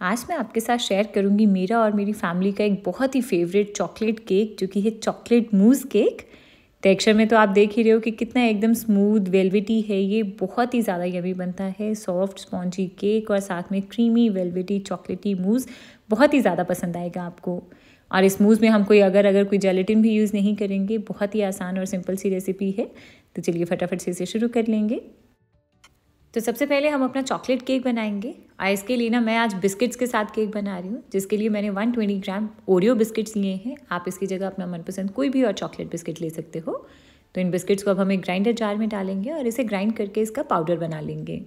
आज मैं आपके साथ शेयर करूँगी मेरा और मेरी फैमिली का एक बहुत ही फेवरेट चॉकलेट केक जो कि है चॉकलेट मूज केक टेक्सचर में तो आप देख ही रहे हो कि कितना एकदम स्मूथ वेलवेटी है। ये बहुत ही ज़्यादा यमी बनता है। सॉफ्ट स्पॉन्जी केक और साथ में क्रीमी वेलवेटी चॉकलेटी मूज बहुत ही ज़्यादा पसंद आएगा आपको। और इस मूज में हम कोई अगर अगर कोई जेलेटिन भी यूज़ नहीं करेंगे, बहुत ही आसान और सिंपल सी रेसिपी है। तो चलिए फटाफट से इसे शुरू कर लेंगे। तो सबसे पहले हम अपना चॉकलेट केक बनाएँगे। और इसके लिए ना मैं आज बिस्किट्स के साथ केक बना रही हूँ, जिसके लिए मैंने 120 ग्राम ओरियो बिस्किट्स लिए हैं। आप इसकी जगह अपना मनपसंद कोई भी और चॉकलेट बिस्किट ले सकते हो। तो इन बिस्किट्स को अब हम एक ग्राइंडर जार में डालेंगे और इसे ग्राइंड करके इसका पाउडर बना लेंगे।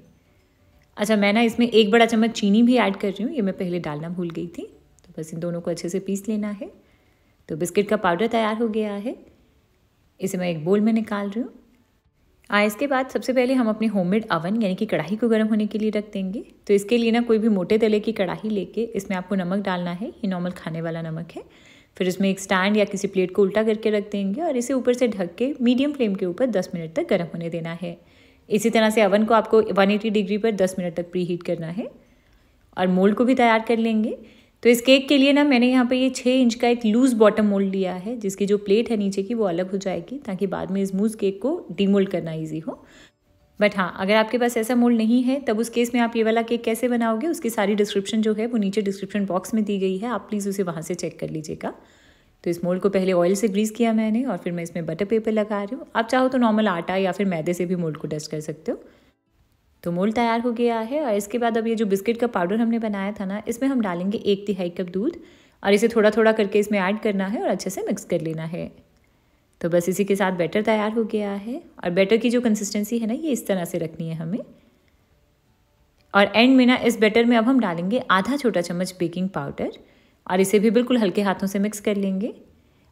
अच्छा मैं ना इसमें एक बड़ा चम्मच चीनी भी ऐड कर रही हूँ, ये मैं पहले डालना भूल गई थी। तो बस इन दोनों को अच्छे से पीस लेना है। तो बिस्किट का पाउडर तैयार हो गया है। इसे मैं एक बोल में निकाल रही हूँ। आ इसके बाद सबसे पहले हम अपने होममेड अवन यानी कि कढ़ाई को गर्म होने के लिए रख देंगे। तो इसके लिए ना कोई भी मोटे तले की कढ़ाई लेके इसमें आपको नमक डालना है। ये नॉर्मल खाने वाला नमक है। फिर इसमें एक स्टैंड या किसी प्लेट को उल्टा करके रख देंगे और इसे ऊपर से ढक के मीडियम फ्लेम के ऊपर दस मिनट तक गर्म होने देना है। इसी तरह से अवन को आपको वन डिग्री पर दस मिनट तक प्री हीट करना है। और मोल्ड को भी तैयार कर लेंगे। तो इस केक के लिए ना मैंने यहाँ पे ये छः इंच का एक लूज़ बॉटम मोल्ड लिया है, जिसकी जो प्लेट है नीचे की वो अलग हो जाएगी, ताकि बाद में इस मूज केक को डीमोल्ड करना ईजी हो। बट हाँ अगर आपके पास ऐसा मोल्ड नहीं है, तब उस केस में आप ये वाला केक कैसे बनाओगे, उसकी सारी डिस्क्रिप्शन जो है वो नीचे डिस्क्रिप्शन बॉक्स में दी गई है, आप प्लीज़ उसे वहाँ से चेक कर लीजिएगा। तो इस मोल्ड को पहले ऑयल से ग्रीस किया मैंने और फिर मैं इसमें बटर पेपर लगा रही हूँ। आप चाहो तो नॉर्मल आटा या फिर मैदे से भी मोल्ड को डस्ट कर सकते हो। तो मोल्ड तैयार हो गया है और इसके बाद अब ये जो बिस्किट का पाउडर हमने बनाया था ना, इसमें हम डालेंगे एक तिहाई कप दूध और इसे थोड़ा थोड़ा करके इसमें ऐड करना है और अच्छे से मिक्स कर लेना है। तो बस इसी के साथ बैटर तैयार हो गया है और बैटर की जो कंसिस्टेंसी है ना, ये इस तरह से रखनी है हमें। और एंड में ना, इस बैटर में अब हम डालेंगे आधा छोटा चम्मच बेकिंग पाउडर और इसे भी बिल्कुल हल्के हाथों से मिक्स कर लेंगे।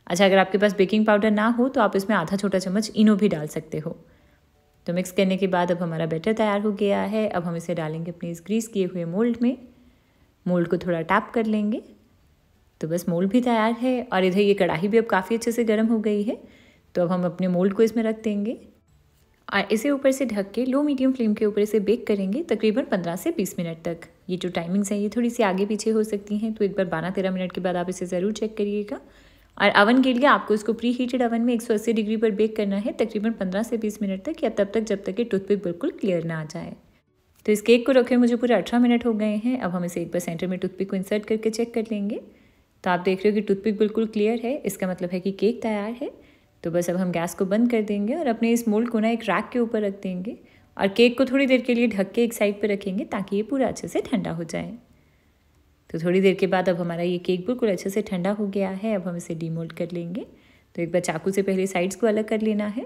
अच्छा अगर आपके पास बेकिंग पाउडर ना हो तो आप इसमें आधा छोटा चम्मच इनो भी डाल सकते हो। तो मिक्स करने के बाद अब हमारा बैटर तैयार हो गया है। अब हम इसे डालेंगे अपने इस ग्रीस किए हुए मोल्ड में। मोल्ड को थोड़ा टैप कर लेंगे। तो बस मोल्ड भी तैयार है और इधर ये कढ़ाई भी अब काफ़ी अच्छे से गर्म हो गई है। तो अब हम अपने मोल्ड को इसमें रख देंगे। और इसे ऊपर से ढक के लो मीडियम फ्लेम के ऊपर इसे बेक करेंगे तकरीबन पंद्रह से बीस मिनट तक। ये जो टाइमिंग्स हैं, ये थोड़ी सी आगे पीछे हो सकती हैं। तो एक बार बारह तेरह मिनट के बाद आप इसे ज़रूर चेक करिएगा। और अवन के लिए आपको इसको प्री हीटेड अवन में 180 डिग्री पर बेक करना है, तकरीबन 15 से 20 मिनट तक, या तब तक जब तक ये टूथपिक बिल्कुल क्लियर ना आ जाए। तो इस केक को रखे मुझे पूरे अठारह मिनट हो गए हैं, अब हम इसे एक बार सेंटर में टूथपिक को इंसर्ट करके चेक कर लेंगे। तो आप देख रहे हो कि टूथपिक बिल्कुल क्लियर है, इसका मतलब है कि केक तैयार है। तो बस अब हम गैस को बंद कर देंगे और अपने इस मोल्ड को ना एक रैक के ऊपर रख देंगे। और केक को थोड़ी देर के लिए ढक के एक साइड पर रखेंगे, ताकि ये पूरा अच्छे से ठंडा हो जाए। तो थोड़ी देर के बाद अब हमारा ये केक बिल्कुल अच्छे से ठंडा हो गया है, अब हम इसे डीमोल्ड कर लेंगे। तो एक बार चाकू से पहले साइड्स को अलग कर लेना है।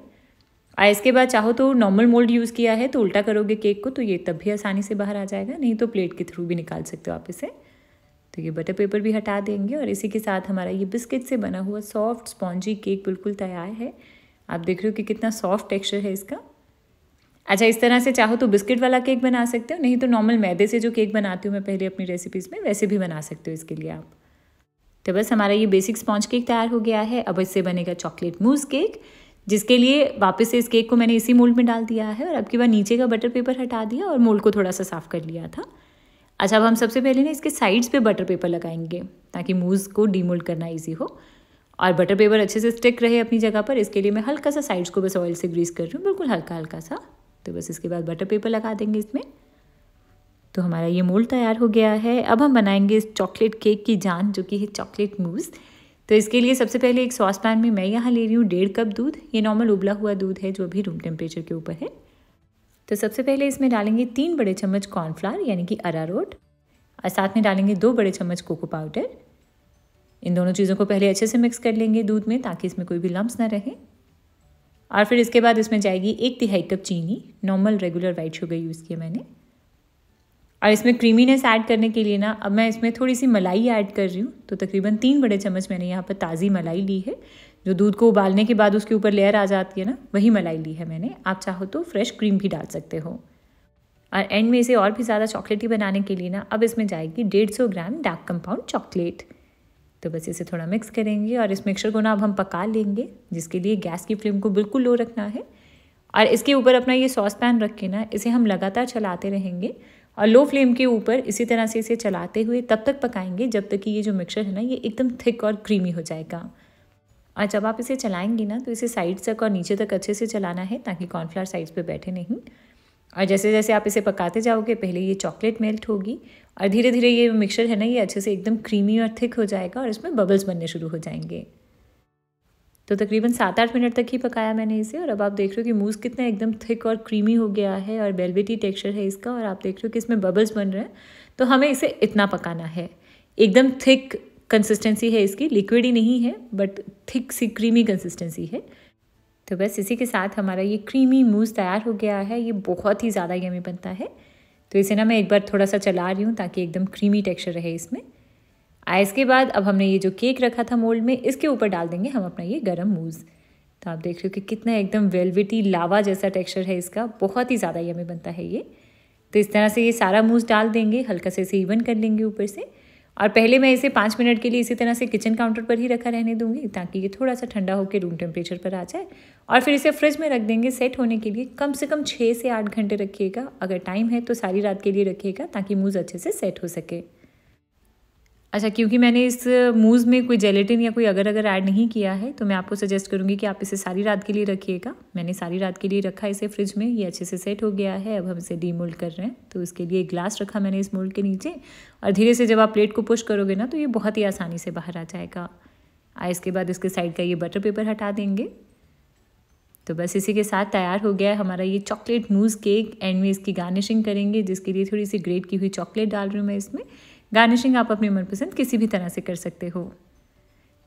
और इसके बाद चाहो तो नॉर्मल मोल्ड यूज़ किया है तो उल्टा करोगे केक को तो ये तब भी आसानी से बाहर आ जाएगा, नहीं तो प्लेट के थ्रू भी निकाल सकते हो आप इसे। तो ये बटर पेपर भी हटा देंगे और इसी के साथ हमारा ये बिस्किट से बना हुआ सॉफ्ट स्पॉन्जी केक बिल्कुल तैयार है। आप देख रहे हो कि कितना सॉफ्ट टेक्सचर है इसका। अच्छा इस तरह से चाहो तो बिस्किट वाला केक बना सकते हो, नहीं तो नॉर्मल मैदे से जो केक बनाती हूँ मैं पहले अपनी रेसिपीज़ में, वैसे भी बना सकते हो इसके लिए आप। तो बस हमारा ये बेसिक स्पॉन्ज केक तैयार हो गया है, अब इससे बनेगा चॉकलेट मूज केक जिसके लिए वापस से इस केक को मैंने इसी मोल्ड में डाल दिया है और अब की बार नीचे का बटर पेपर हटा दिया और मोल्ड को थोड़ा सा साफ़ कर लिया था। अच्छा अब हम सबसे पहले ना इसके साइड्स पे बटर पेपर लगाएँगे, ताकि मूज को डीमोल्ड करना ईजी हो। और बटर पेपर अच्छे से स्टिक रहे अपनी जगह पर, इसके लिए मैं हल्का सा साइड्स को बस ऑयल से ग्रीस कर रही हूँ, बिल्कुल हल्का हल्का सा। तो बस इसके बाद बटर पेपर लगा देंगे इसमें। तो हमारा ये मोल्ड तैयार हो गया है। अब हम बनाएँगे इस चॉकलेट केक की जान, जो कि है चॉकलेट मूज तो इसके लिए सबसे पहले एक सॉस पैन में मैं यहाँ ले रही हूँ डेढ़ कप दूध। ये नॉर्मल उबला हुआ दूध है, जो अभी रूम टेम्परेचर के ऊपर है। तो सबसे पहले इसमें डालेंगे तीन बड़े चम्मच कॉर्नफ्लावर यानी कि अरारोट। और साथ में डालेंगे दो बड़े चम्मच कोको पाउडर इन दोनों चीज़ों को पहले अच्छे से मिक्स कर लेंगे दूध में, ताकि इसमें कोई भी लम्ब ना रहे। और फिर इसके बाद इसमें जाएगी एक तिहाई कप चीनी normal regular white sugar use किया मैंने। और इसमें क्रीमीनेस ऐड करने के लिए ना, अब मैं इसमें थोड़ी सी मलाई ऐड कर रही हूँ तो तकरीबन तीन बड़े चम्मच मैंने यहाँ पर ताज़ी मलाई ली है, जो दूध को उबालने के बाद उसके ऊपर लेयर आ जाती है ना, वही मलाई ली है मैंने। आप चाहो तो फ्रेश क्रीम भी डाल सकते हो। और एंड में इसे और भी ज़्यादा चॉकलेटी बनाने के लिए ना, अब इसमें जाएगी डेढ़ सौ ग्राम डार्क कंपाउंड चॉकलेट तो बस इसे थोड़ा मिक्स करेंगे और इस मिक्सचर को ना अब हम पका लेंगे, जिसके लिए गैस की फ्लेम को बिल्कुल लो रखना है। और इसके ऊपर अपना ये सॉस पैन रख के ना, इसे हम लगातार चलाते रहेंगे और लो फ्लेम के ऊपर इसी तरह से इसे चलाते हुए तब तक पकाएँगे, जब तक कि ये जो मिक्सचर है ना, ये एकदम थिक और क्रीमी हो जाएगा। और जब आप इसे चलाएँगी ना तो इसे साइड तक और नीचे तक अच्छे से चलाना है, ताकि कॉर्नफ्लावर साइड्स पे बैठे नहीं। और जैसे जैसे आप इसे पकाते जाओगे, पहले ये चॉकलेट मेल्ट होगी और धीरे धीरे ये मिक्सचर है ना, ये अच्छे से एकदम क्रीमी और थिक हो जाएगा और इसमें बबल्स बनने शुरू हो जाएँगे। तो तकरीबन सात आठ मिनट तक ही पकाया मैंने इसे और अब आप देख रहे हो कि मूस कितना एकदम थिक और क्रीमी हो गया है और बेलवेटी टेक्सचर है इसका और आप देख रहे हो कि इसमें बबल्स बन रहे हैं। तो हमें इसे इतना पकाना है। एकदम थिक कंसिस्टेंसी है इसकी लिक्विड ही नहीं है बट थिक सी क्रीमी कंसिस्टेंसी है। तो बस इसी के साथ हमारा ये क्रीमी मूस तैयार हो गया है। ये बहुत ही ज़्यादा यमी बनता है। तो इसे ना मैं एक बार थोड़ा सा चला रही हूँ ताकि एकदम क्रीमी टेक्सचर रहे इसमें। इसके बाद अब हमने ये जो केक रखा था मोल्ड में, इसके ऊपर डाल देंगे हम अपना ये गरम मूज़ तो आप देख रहे हो कि कितना एकदम वेलवेटी लावा जैसा टेक्सचर है इसका। बहुत ही ज़्यादा यमी बनता है ये। तो इस तरह से ये सारा मूज़ डाल देंगे, हल्का से इसे इवन कर लेंगे ऊपर से। और पहले मैं इसे पाँच मिनट के लिए इसी तरह से किचन काउंटर पर ही रखा रहने दूँगी, ताकि ये थोड़ा सा ठंडा होकर रूम टेम्परेचर पर आ जाए। और फिर इसे फ्रिज में रख देंगे सेट होने के लिए। कम से कम छः से आठ घंटे रखिएगा। अगर टाइम है तो सारी रात के लिए रखिएगा, ताकि मूज़ अच्छे से सेट हो सके। अच्छा क्योंकि मैंने इस मूज़ में कोई जेलेटिन या कोई अगर अगर ऐड नहीं किया है तो मैं आपको सजेस्ट करूँगी कि आप इसे सारी रात के लिए रखिएगा। मैंने सारी रात के लिए रखा इसे फ्रिज में, ये अच्छे से सेट हो गया है। अब हम इसे डीमोल्ड कर रहे हैं। तो इसके लिए एक ग्लास रखा मैंने इस मोल्ड के नीचे। और धीरे से जब आप प्लेट को पुश करोगे ना तो ये बहुत ही आसानी से बाहर आ जाएगा। आ, इसके बाद इसके साइड का ये बटर पेपर हटा देंगे। तो बस इसी के साथ तैयार हो गया है हमारा ये चॉकलेट मूज़ केक एंड में इसकी गार्निशिंग करेंगे, जिसके लिए थोड़ी सी ग्रेट की हुई चॉकलेट डाल रही हूँ मैं इसमें। गार्निशिंग आप अपनी मनपसंद किसी भी तरह से कर सकते हो।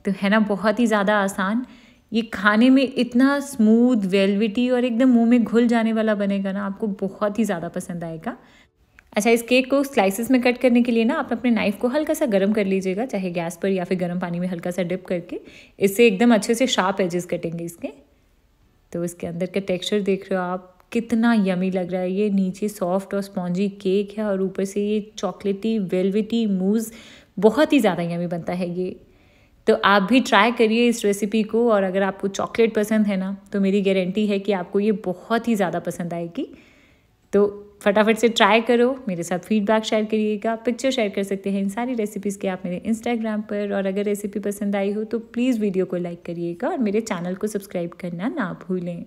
तो है ना, बहुत ही ज़्यादा आसान। ये खाने में इतना स्मूथ वेलविटी और एकदम मुँह में घुल जाने वाला बनेगा ना, आपको बहुत ही ज़्यादा पसंद आएगा। अच्छा इस केक को स्लाइसिस में कट करने के लिए ना, आप अपने नाइफ़ को हल्का सा गर्म कर लीजिएगा, चाहे गैस पर या फिर गर्म पानी में हल्का सा डिप करके। इससे एकदम अच्छे से शार्प एजेस कटेंगे इसके। तो इसके अंदर का टेक्सचर देख रहे हो आप कितना यमी लग रहा है। ये नीचे सॉफ्ट और स्पॉन्जी केक है और ऊपर से ये चॉकलेटी, वेलवेटी, मूज़ बहुत ही ज़्यादा यमी बनता है ये। तो आप भी ट्राई करिए इस रेसिपी को और अगर आपको चॉकलेट पसंद है ना तो मेरी गारंटी है कि आपको ये बहुत ही ज़्यादा पसंद आएगी। तो फटाफट से ट्राई करो, मेरे साथ फीडबैक शेयर करिएगा, पिक्चर शेयर कर सकते हैं इन सारी रेसिपीज़ के आप मेरे इंस्टाग्राम पर और अगर रेसिपी पसंद आई हो तो प्लीज़ वीडियो को लाइक करिएगा और मेरे चैनल को सब्सक्राइब करना ना भूलें।